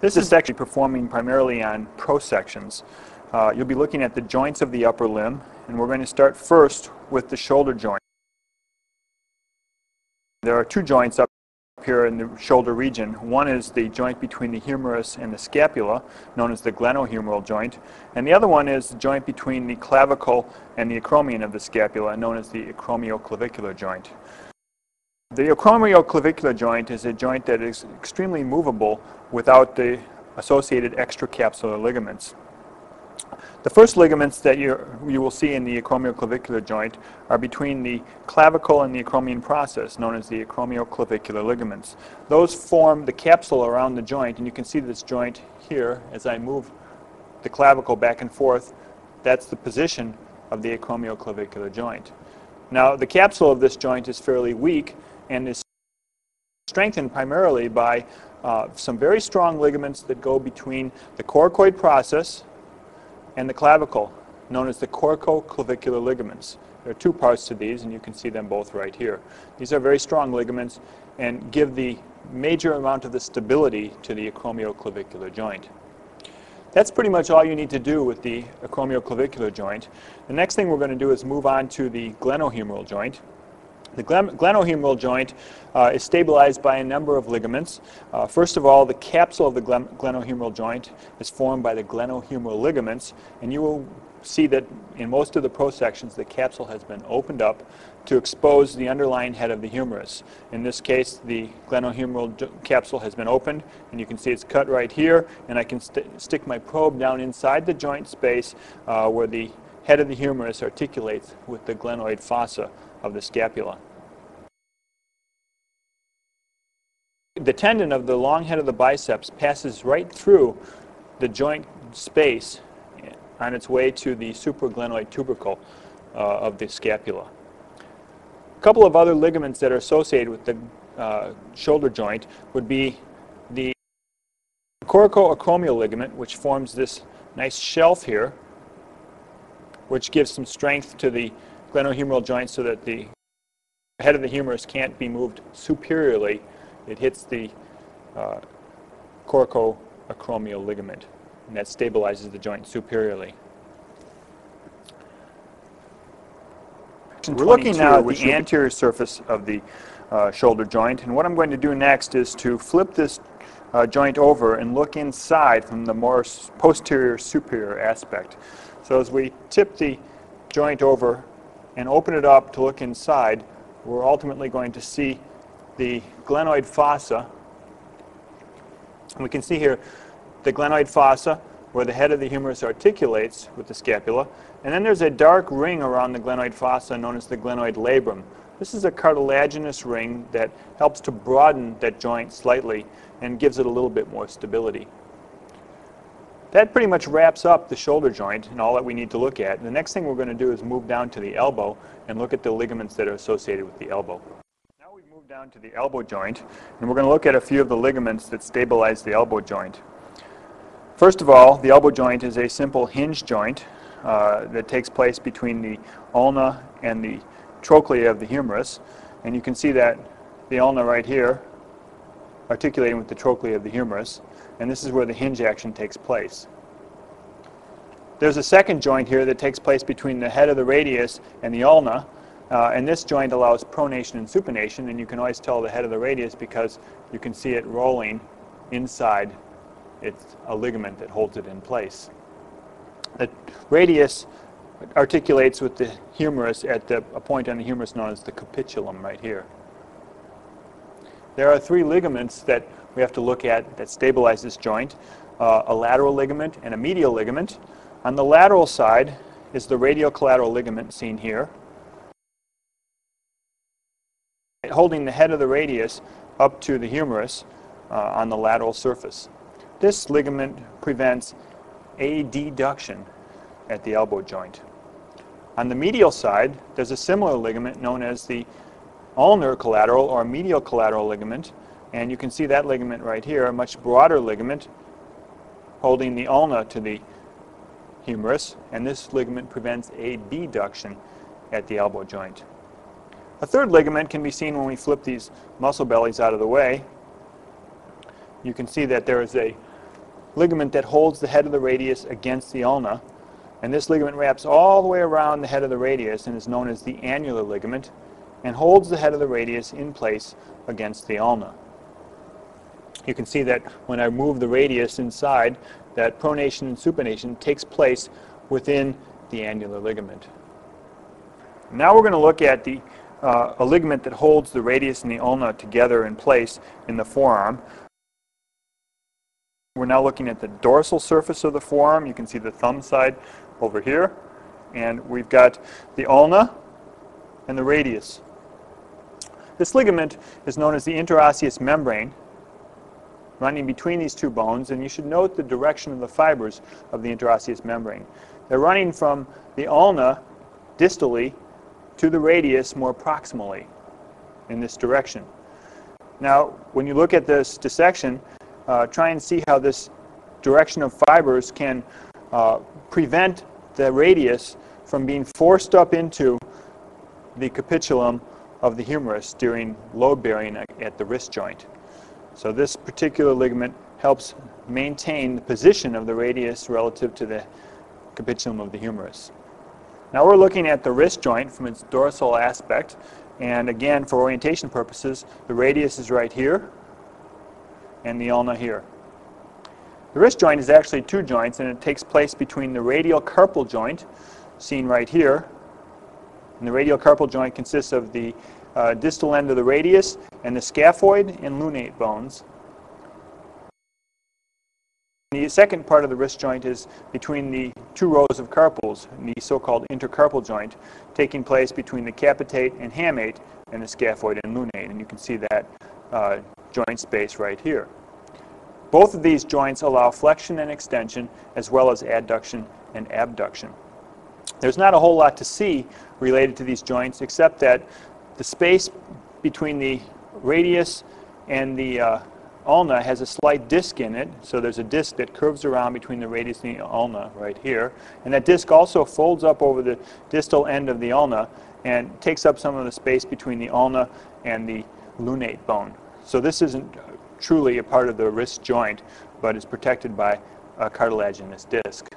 This is actually performing primarily on prosections. Uh, you'll be looking at the joints of the upper limb, and we're going to start first with the shoulder joint. There are two joints up here in the shoulder region. One is the joint between the humerus and the scapula, known as the glenohumeral joint, and the other one is the joint between the clavicle and the acromion of the scapula, known as the acromioclavicular joint. The acromioclavicular joint is a joint that is extremely movable without the associated extracapsular ligaments. The first ligaments that you, you will see in the acromioclavicular joint are between the clavicle and the acromion process, known as the acromioclavicular ligaments. Those form the capsule around the joint, and you can see this joint here as I move the clavicle back and forth. That's the position of the acromioclavicular joint. Now, the capsule of this joint is fairly weak, and is strengthened primarily by uh, some very strong ligaments that go between the coracoid process and the clavicle, known as the coracoclavicular ligaments. There are two parts to these, and you can see them both right here. These are very strong ligaments and give the major amount of the stability to the acromioclavicular joint. That's pretty much all you need to do with the acromioclavicular joint. The next thing we're going to do is move on to the glenohumeral joint. The glenohumeral joint uh, is stabilized by a number of ligaments. Uh, first of all, the capsule of the glenohumeral joint is formed by the glenohumeral ligaments, and you will see that in most of the prosections, the capsule has been opened up to expose the underlying head of the humerus. In this case, the glenohumeral capsule has been opened, and you can see it's cut right here, and I can st stick my probe down inside the joint space uh, where the head of the humerus articulates with the glenoid fossa of the scapula. The tendon of the long head of the biceps passes right through the joint space on its way to the supraglenoid tubercle uh, of the scapula. A couple of other ligaments that are associated with the uh, shoulder joint would be the coracoacromial ligament, which forms this nice shelf here, which gives some strength to the glenohumeral joint so that the head of the humerus can't be moved superiorly. It hits the uh, coracoacromial ligament, and that stabilizes the joint superiorly. We're looking now at the anterior surface of the uh, shoulder joint, and what I'm going to do next is to flip this uh, joint over and look inside from the more posterior superior aspect. So as we tip the joint over and open it up to look inside, we're ultimately going to see the glenoid fossa. And we can see here the glenoid fossa where the head of the humerus articulates with the scapula. And then there's a dark ring around the glenoid fossa known as the glenoid labrum. This is a cartilaginous ring that helps to broaden that joint slightly and gives it a little bit more stability. That pretty much wraps up the shoulder joint and all that we need to look at. The next thing we're going to do is move down to the elbow and look at the ligaments that are associated with the elbow. Now we've moved down to the elbow joint, and we're going to look at a few of the ligaments that stabilize the elbow joint. First of all, the elbow joint is a simple hinge joint uh, that takes place between the ulna and the trochlea of the humerus. And you can see that the ulna right here articulating with the trochlea of the humerus and this is where the hinge action takes place. There's a second joint here that takes place between the head of the radius and the ulna, uh, and this joint allows pronation and supination, and you can always tell the head of the radius because you can see it rolling inside it's a ligament that holds it in place. The radius articulates with the humerus at the, a point on the humerus known as the capitulum right here. There are three ligaments that we have to look at that stabilize this joint, uh, a lateral ligament and a medial ligament. On the lateral side is the radial-collateral ligament seen here, holding the head of the radius up to the humerus uh, on the lateral surface. This ligament prevents adduction at the elbow joint. On the medial side, there's a similar ligament known as the ulnar collateral or medial collateral ligament and you can see that ligament right here, a much broader ligament holding the ulna to the humerus, and this ligament prevents abduction at the elbow joint. A third ligament can be seen when we flip these muscle bellies out of the way. You can see that there is a ligament that holds the head of the radius against the ulna. And this ligament wraps all the way around the head of the radius and is known as the annular ligament and holds the head of the radius in place against the ulna. You can see that when I move the radius inside, that pronation and supination takes place within the annular ligament. Now we're going to look at the, uh, a ligament that holds the radius and the ulna together in place in the forearm. We're now looking at the dorsal surface of the forearm. You can see the thumb side over here. And we've got the ulna and the radius. This ligament is known as the interosseous membrane running between these two bones, and you should note the direction of the fibers of the interosseous membrane. They're running from the ulna distally to the radius more proximally in this direction. Now, when you look at this dissection, uh, try and see how this direction of fibers can uh, prevent the radius from being forced up into the capitulum of the humerus during load bearing at the wrist joint. So this particular ligament helps maintain the position of the radius relative to the capitulum of the humerus. Now we're looking at the wrist joint from its dorsal aspect. And again, for orientation purposes, the radius is right here and the ulna here. The wrist joint is actually two joints, and it takes place between the radial carpal joint, seen right here. And the radial carpal joint consists of the uh, distal end of the radius, and the scaphoid and lunate bones. The second part of the wrist joint is between the two rows of carpals, the so-called intercarpal joint, taking place between the capitate and hamate and the scaphoid and lunate. And you can see that uh, joint space right here. Both of these joints allow flexion and extension as well as adduction and abduction. There's not a whole lot to see related to these joints except that the space between the radius and the uh, ulna has a slight disc in it. So there's a disc that curves around between the radius and the ulna right here. And that disc also folds up over the distal end of the ulna and takes up some of the space between the ulna and the lunate bone. So this isn't truly a part of the wrist joint, but is protected by a cartilaginous disc.